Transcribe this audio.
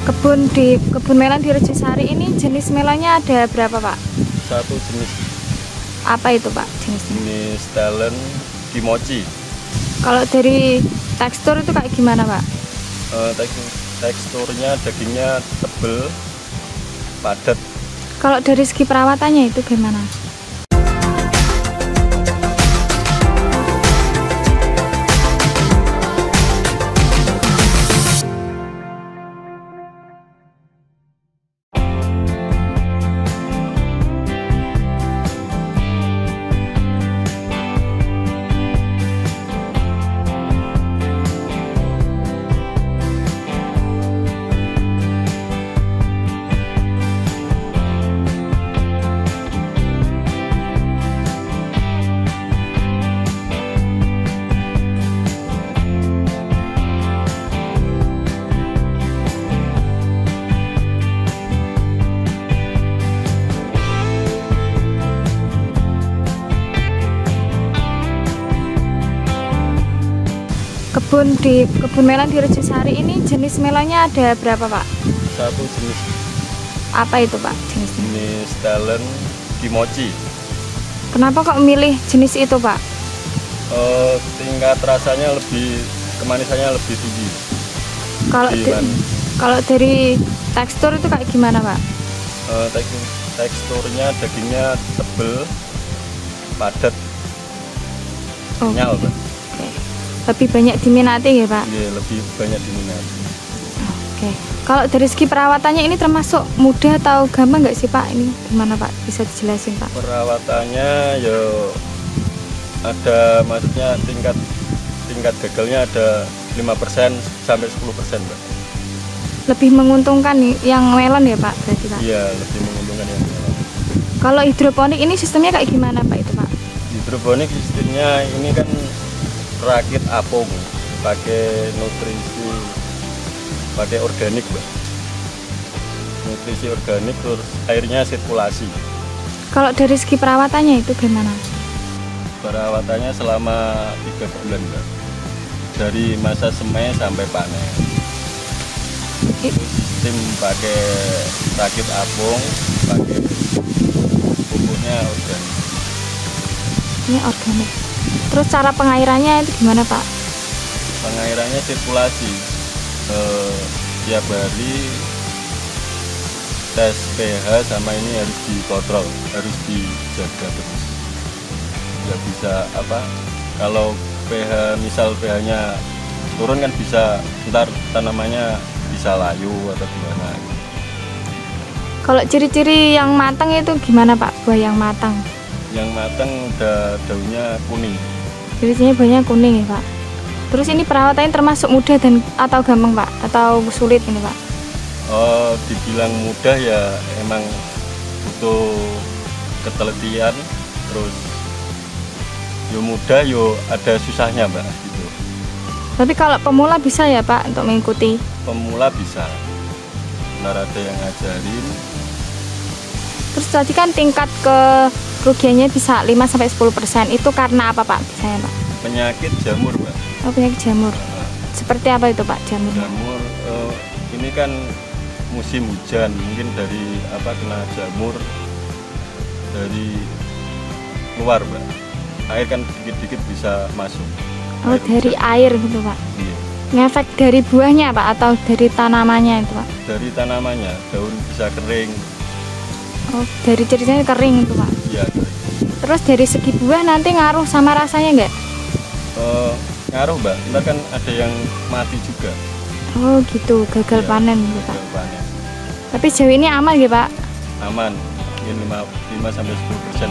Kebun di kebun melon di Rejosari ini jenis melonnya ada berapa pak? Satu jenis Apa itu pak jenisnya? jenis talent kimochi. Kalau dari tekstur itu kayak gimana pak? Tek- teksturnya dagingnya tebel, padat. Kalau dari segi perawatannya itu gimana? Kebun di kebun melon di Rejosari ini jenis melonnya ada berapa pak? Satu jenis Apa itu pak jenisnya? jenis talent kimochi. Kenapa kok milih jenis itu pak? Eh, tingkat rasanya lebih kemanisannya lebih tinggi. Kalau di- kalau dari tekstur itu kayak gimana pak? Eh, tek- teksturnya dagingnya tebel, padat, Oh, nyal, Pak. Lebih banyak diminati ya pak? Iya, lebih banyak diminati. Oke. Kalau dari segi perawatannya ini termasuk mudah atau gampang nggak sih pak? Ini gimana pak? Bisa dijelasin pak? Perawatannya ya ada maksudnya tingkat tingkat gagalnya ada 5% sampai 10% Mbak. Lebih menguntungkan yang melon ya pak? Berarti pak? Iya, lebih menguntungkan yang melon. Kalau hidroponik ini sistemnya kayak gimana pak itu pak? Hidroponik sistemnya ini kan rakit apung, pakai nutrisi, pakai organik, Mbak. Nutrisi organik terus airnya sirkulasi. Kalau dari segi perawatannya itu gimana? Perawatannya selama tiga bulan, Mbak. Dari masa semai sampai panen. Tim pakai rakit apung, pakai pupuknya organik. Ini organik. Terus cara pengairannya itu gimana pak? Pengairannya sirkulasi. Eh, tiap hari tes pH sama ini harus dikontrol, harus dijaga terus. Nggak bisa apa? Kalau pH misal pH-nya turun kan bisa ntar tanamannya bisa layu atau gimana. Kalau ciri-ciri yang matang itu gimana pak? Buah yang matang. Yang matang udah daunnya kuning. Ciri-cirinya buahnya kuning ya pak. Terus ini perawatannya termasuk mudah dan atau gampang pak? Atau sulit ini pak? Oh, dibilang mudah ya emang butuh ketelitian terus yo mudah yo ada susahnya mbak gitu Tapi kalau pemula bisa ya pak untuk mengikuti? pemula bisa ntar ada yang ngajarin Terus tadi kan tingkat kerugiannya bisa 5 sampai 10 Itu karena apa pak? Biasanya pak? penyakit jamur mbak Oh penyakit jamur. Nah, Seperti apa itu pak jamurnya? jamur eh, ini kan musim hujan mungkin dari apa kena jamur dari luar mbak air kan dikit-dikit bisa masuk Oh Air dari hujan. air gitu pak? Iya. Ngefek dari buahnya pak atau dari tanamannya itu pak? dari tanamannya daun bisa kering Oh dari ciri-cirinya kering itu pak? Ya kering Terus dari segi buah nanti ngaruh sama rasanya nggak? Eh, ngaruh mbak ntar kan ada yang mati juga Oh gitu gagal Iya, panen gitu pak. panen. Tapi jauh ini aman ya pak? aman mungkin 5, 5 sampai 10 persen